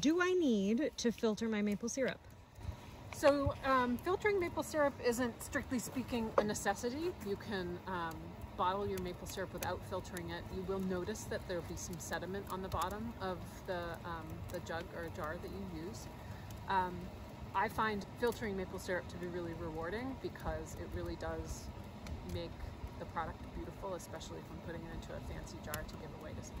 do I need to filter my maple syrup? So um, filtering maple syrup isn't strictly speaking a necessity. You can um, bottle your maple syrup without filtering it. You will notice that there will be some sediment on the bottom of the, um, the jug or jar that you use. Um, I find filtering maple syrup to be really rewarding because it really does make the product beautiful, especially if I'm putting it into a fancy jar to give away to someone.